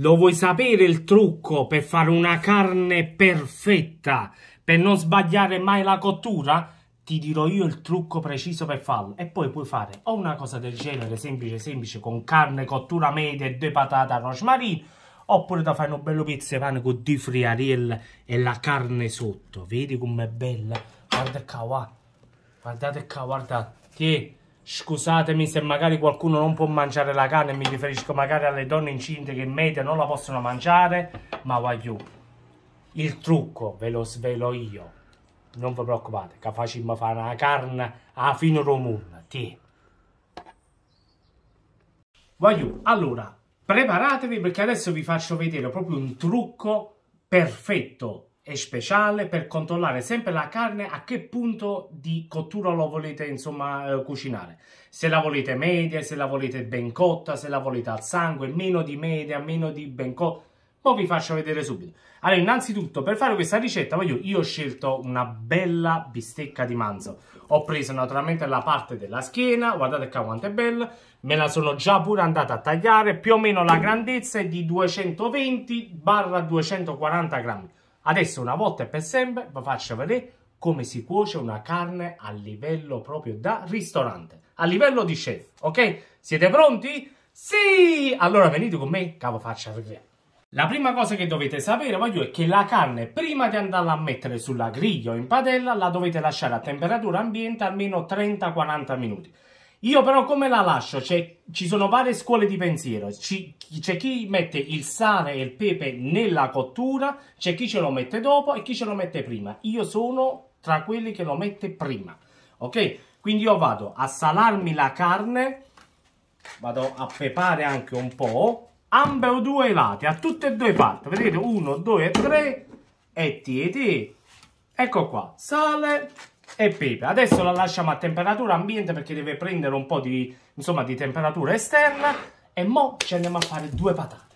Lo vuoi sapere il trucco per fare una carne perfetta, per non sbagliare mai la cottura? Ti dirò io il trucco preciso per farlo e poi puoi fare o una cosa del genere, semplice semplice, con carne cottura media e due patate a rosmarino, oppure da fare un bello pezzo di pane con due friarielle e la carne sotto. Vedi com'è bella? Guarda qua, guardate qua, guardate. Tiè. Scusatemi se magari qualcuno non può mangiare la carne, mi riferisco magari alle donne incinte che in media non la possono mangiare, ma voglio il trucco ve lo svelo io. Non vi preoccupate, che facciamo fare la carne a fine romuna. Ti. Voglio, allora, preparatevi perché adesso vi faccio vedere proprio un trucco perfetto è speciale per controllare sempre la carne a che punto di cottura lo volete insomma eh, cucinare. Se la volete media se la volete ben cotta se la volete al sangue meno di media meno di ben cotta poi vi faccio vedere subito. Allora innanzitutto per fare questa ricetta voglio, io ho scelto una bella bistecca di manzo. Ho preso naturalmente la parte della schiena guardate qua quanto è bella me la sono già pure andata a tagliare più o meno la grandezza è di 220 240 grammi Adesso una volta e per sempre vi faccio vedere come si cuoce una carne a livello proprio da ristorante, a livello di chef, ok? Siete pronti? Sì! Allora venite con me che vi faccio vedere. La prima cosa che dovete sapere, voglio, è che la carne, prima di andarla a mettere sulla griglia o in padella, la dovete lasciare a temperatura ambiente almeno 30-40 minuti. Io però come la lascio? Ci sono varie scuole di pensiero. C'è chi mette il sale e il pepe nella cottura, c'è chi ce lo mette dopo e chi ce lo mette prima. Io sono tra quelli che lo mette prima. Ok? Quindi io vado a salarmi la carne, vado a pepare anche un po', ambo due lati, a tutte e due parti. Vedete? Uno, due tre. E ti, Ecco qua. Sale e pepe. Adesso la lasciamo a temperatura ambiente perché deve prendere un po' di, insomma, di temperatura esterna e mo ci andiamo a fare due patate.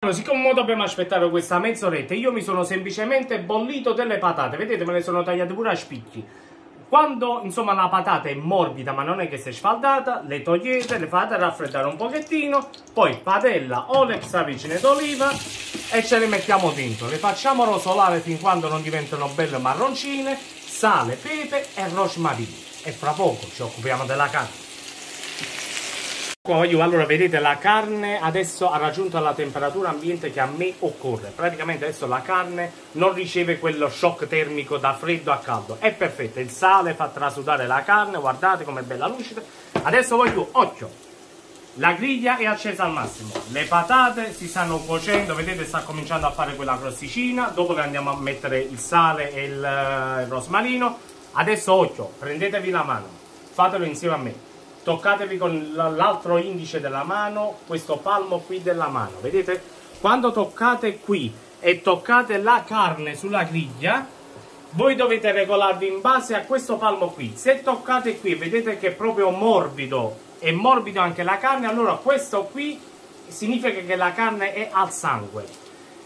Allora, siccome dobbiamo aspettare questa mezz'oretta, io mi sono semplicemente bollito delle patate, vedete me le sono tagliate pure a spicchi. Quando insomma la patata è morbida ma non è che si è sfaldata, le togliete, le fate raffreddare un pochettino, poi padella o l'extravicine d'oliva e ce le mettiamo dentro. Le facciamo rosolare fin quando non diventano belle marroncine sale, pepe e rosmarino. E fra poco ci occupiamo della carne. Allora vedete la carne adesso ha raggiunto la temperatura ambiente che a me occorre. Praticamente adesso la carne non riceve quello shock termico da freddo a caldo. È perfetta, il sale fa trasudare la carne, guardate com'è bella lucida. Adesso voglio occhio. La griglia è accesa al massimo, le patate si stanno cuocendo, vedete sta cominciando a fare quella crosticina, dopo che andiamo a mettere il sale e il, uh, il rosmarino. Adesso occhio, prendetevi la mano, fatelo insieme a me, toccatevi con l'altro indice della mano, questo palmo qui della mano, vedete? Quando toccate qui e toccate la carne sulla griglia, voi dovete regolarvi in base a questo palmo qui. Se toccate qui, vedete che è proprio morbido è morbido anche la carne, allora questo qui significa che la carne è al sangue.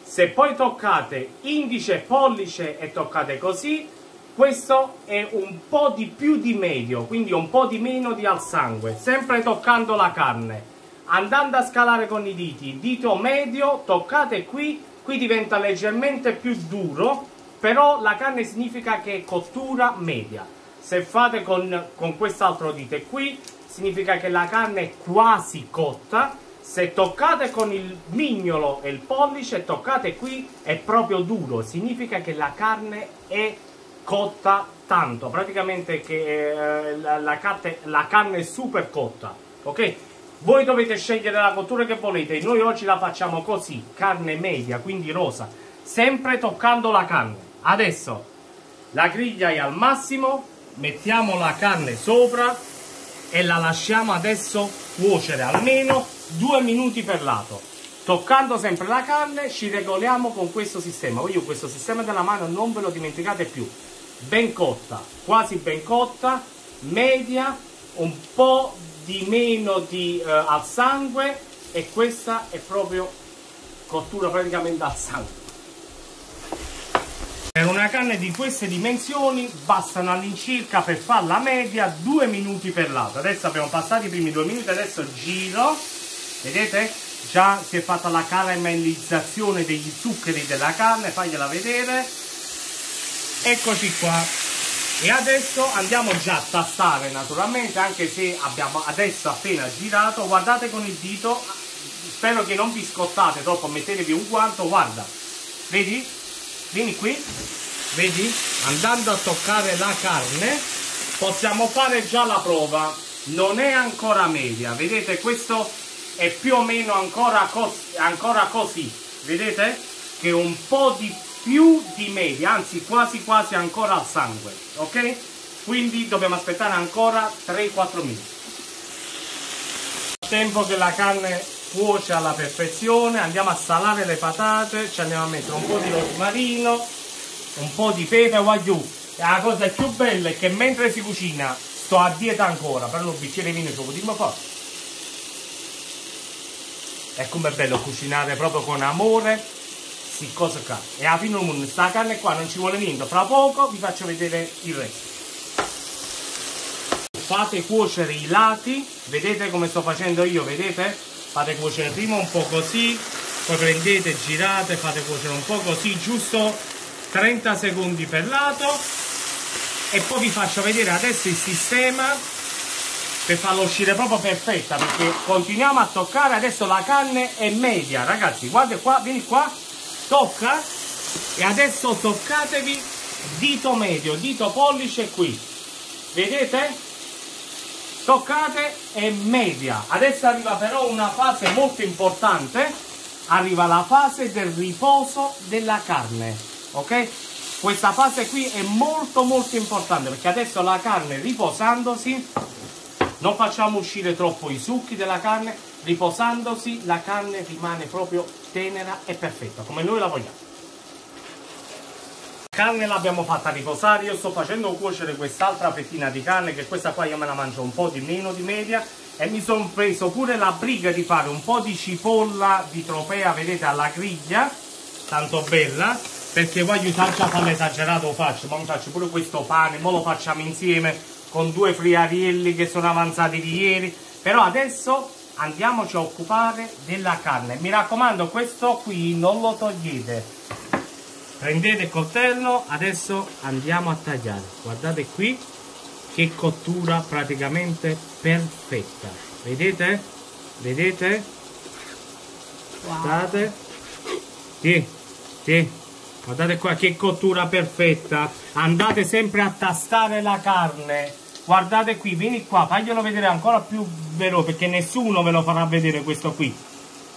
Se poi toccate indice pollice e toccate così, questo è un po' di più di medio, quindi un po' di meno di al sangue, sempre toccando la carne. Andando a scalare con i diti, dito medio, toccate qui, qui diventa leggermente più duro, però la carne significa che è cottura media. Se fate con, con quest'altro dito qui, significa che la carne è quasi cotta. Se toccate con il mignolo e il pollice, toccate qui, è proprio duro. Significa che la carne è cotta tanto. Praticamente che eh, la, la, carne, la carne è super cotta. Ok? Voi dovete scegliere la cottura che volete. Noi oggi la facciamo così, carne media, quindi rosa. Sempre toccando la carne. Adesso la griglia è al massimo. Mettiamo la carne sopra e la lasciamo adesso cuocere almeno due minuti per lato. Toccando sempre la carne ci regoliamo con questo sistema. Io questo sistema della mano non ve lo dimenticate più. Ben cotta quasi ben cotta media un po' di meno di, uh, al sangue e questa è proprio cottura praticamente al sangue per una carne di queste dimensioni bastano all'incirca per farla media due minuti per lato. Adesso abbiamo passato i primi due minuti, adesso giro, vedete? già si è fatta la caramellizzazione degli zuccheri della carne fagliela vedere. Eccoci qua. E adesso andiamo già a tastare naturalmente anche se abbiamo adesso appena girato. Guardate con il dito. Spero che non vi scottate troppo mettetevi un guanto. Guarda. Vedi vieni qui. Vedi? Andando a toccare la carne possiamo fare già la prova. Non è ancora media. Vedete questo è più o meno ancora, cos ancora così. Vedete? Che un po' di più di media anzi quasi quasi ancora al sangue ok? Quindi dobbiamo aspettare ancora 3-4 minuti. Tempo che la carne cuoce alla perfezione andiamo a salare le patate ci andiamo a mettere un po' di rosmarino un po' di pepe guagliù e la cosa più bella è che mentre si cucina sto a dieta ancora però un bicchiere di vino ce lo potremmo fare. E com'è bello cucinare proprio con amore si cosa qua e alla fine del mondo sta carne qua non ci vuole niente fra poco vi faccio vedere il resto. Fate cuocere i lati vedete come sto facendo io vedete fate cuocere prima un po' così poi prendete girate fate cuocere un po' così giusto 30 secondi per lato. E poi vi faccio vedere adesso il sistema per farlo uscire proprio perfetta perché continuiamo a toccare adesso la carne è media. Ragazzi guarda qua vieni qua tocca. E adesso toccatevi dito medio dito pollice qui. Vedete toccate è media. Adesso arriva però una fase molto importante. Arriva la fase del riposo della carne ok? Questa fase qui è molto molto importante perché adesso la carne riposandosi non facciamo uscire troppo i succhi della carne riposandosi la carne rimane proprio tenera e perfetta come noi la vogliamo carne l'abbiamo fatta riposare, io sto facendo cuocere quest'altra fettina di carne che questa qua io me la mangio un po' di meno di media e mi sono preso pure la briga di fare un po' di cipolla di tropea, vedete, alla griglia, tanto bella, perché voglio già farlo esagerato faccio, ma mi faccio pure questo pane, ma lo facciamo insieme con due friarielli che sono avanzati di ieri, però adesso andiamoci a occupare della carne, mi raccomando questo qui non lo togliete, prendete il coltello adesso andiamo a tagliare. Guardate qui che cottura praticamente perfetta. Vedete? Vedete? Guardate. Sì, sì. guardate qua che cottura perfetta. Andate sempre a tastare la carne. Guardate qui vieni qua faglielo vedere ancora più veloce perché nessuno ve lo farà vedere questo qui.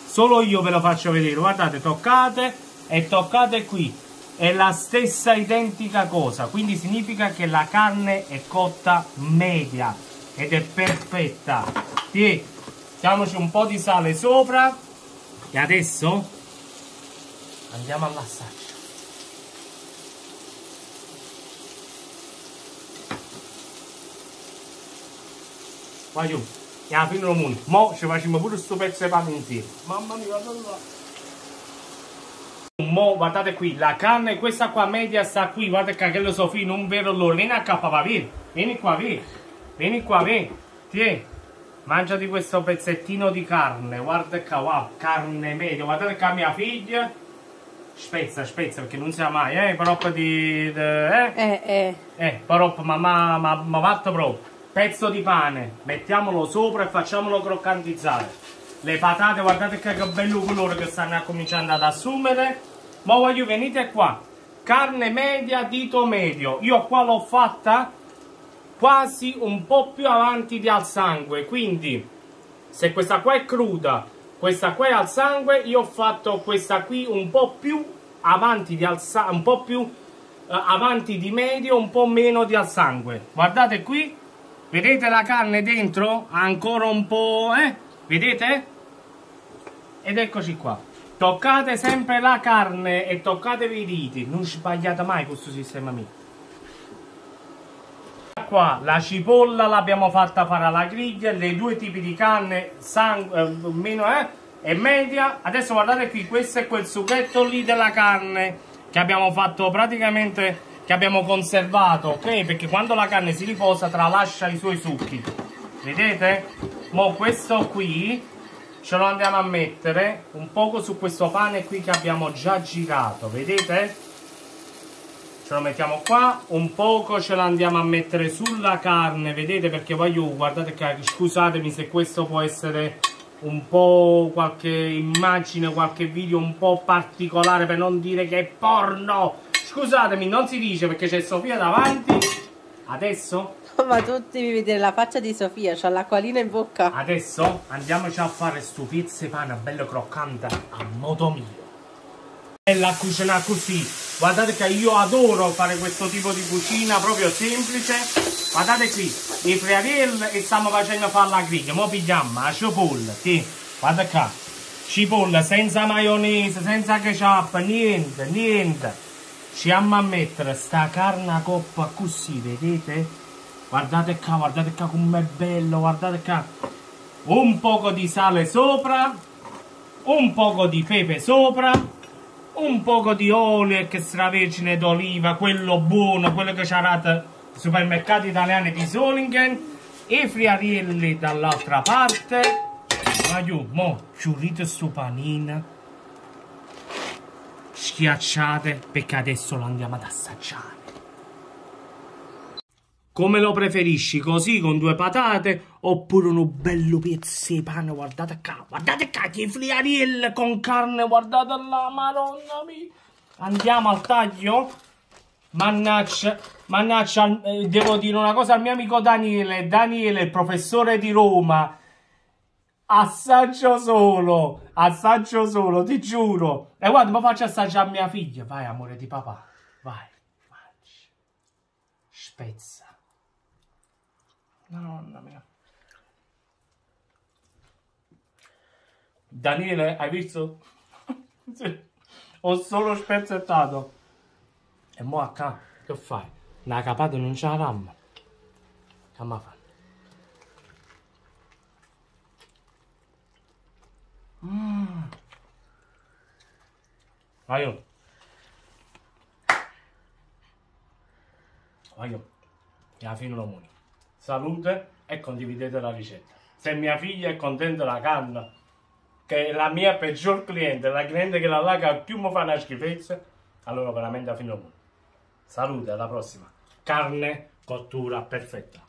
Solo io ve lo faccio vedere. Guardate toccate e toccate qui è la stessa identica cosa quindi significa che la carne è cotta media ed è perfetta. Sì, mettiamoci un po' di sale sopra. E adesso andiamo all'assaggio. Vai giù. E alla fine del mondo mo ci facciamo pure questo pezzo di pane insieme mamma mia guarda mo guardate qui la carne questa qua media sta qui guarda che lo so fino un vero loro vieni a capa va via vieni qua via vieni qua via tieni mangiati questo pezzettino di carne guarda qua wow carne media guardate che mia figlia spezza spezza perché non sa mai eh però di, eh? Eh eh. Eh però mamma ma ma fatto proprio pezzo di pane mettiamolo sopra e facciamolo croccantizzare. Le patate guardate che bello colore che stanno cominciando ad assumere ma voglio venite qua. Carne media dito medio. Io qua l'ho fatta quasi un po' più avanti di al sangue. Quindi se questa qua è cruda questa qua è al sangue io ho fatto questa qui un po' più avanti di al un po' più uh, avanti di medio un po' meno di al sangue. Guardate qui. Vedete la carne dentro? Ancora un po' eh? Vedete? Ed eccoci qua toccate sempre la carne e toccatevi i diti. Non sbagliate mai questo sistema mio qua la cipolla l'abbiamo fatta fare alla griglia le due tipi di carne sangue, eh, meno eh, e media. Adesso guardate qui questo è quel succhetto lì della carne che abbiamo fatto praticamente che abbiamo conservato ok? Perché quando la carne si riposa tralascia i suoi succhi. Vedete? Mo questo qui ce lo andiamo a mettere un poco su questo pane qui che abbiamo già girato, vedete? Ce lo mettiamo qua, un poco ce lo andiamo a mettere sulla carne, vedete? Perché voglio, guardate che, scusatemi se questo può essere un po' qualche immagine, qualche video un po' particolare per non dire che è porno. Scusatemi, non si dice perché c'è Sofia davanti. Adesso ma tu devi vedere la faccia di Sofia, c'ha l'acquolina in bocca. Adesso andiamoci a fare stu pizze pane bello croccante a modo mio. E la cucina così. Guardate che io adoro fare questo tipo di cucina proprio semplice. Guardate qui, i friarielli e stiamo facendo fare la griglia. Mo pigliamo la cipolla, sì. Guarda qua. Cipolla senza maionese, senza ketchup, niente, niente. Ci andiamo a mettere sta carne a coppa così, vedete? guardate qua guardate qua com'è bello guardate qua. Un poco di sale sopra un poco di pepe sopra un poco di olio extravergine d'oliva quello buono quello che ci c'ha supermercati italiani di Solingen e friarielli dall'altra parte. Ma io mo chiudete sto panino schiacciate perché adesso lo andiamo ad assaggiare come lo preferisci? Così con due patate oppure uno bello pezzo di pane? Guardate qua, guardate qua, che friarielle con carne, guardate là, madonna mia. Andiamo al taglio. Mannaggia, mannaggia, eh, devo dire una cosa al mio amico Daniele. Daniele, professore di Roma. Assaggio solo, assaggio solo, ti giuro. E guarda, mi faccio assaggiare a mia figlia. Vai, amore di papà, vai, mangi. Spezza. Madonna mia. Daniele, hai visto? sì. Ho solo spezzettato. E mo a che fai? Una capata non c'è la ramma. Che ma fa? Vai Vai E alla fine lo muoio salute e condividete la ricetta. Se mia figlia è contenta della canna, che è la mia peggior cliente, la cliente che la laga più mi fa una schifezza, allora veramente a fine mondo. Salute, alla prossima. Carne, cottura perfetta.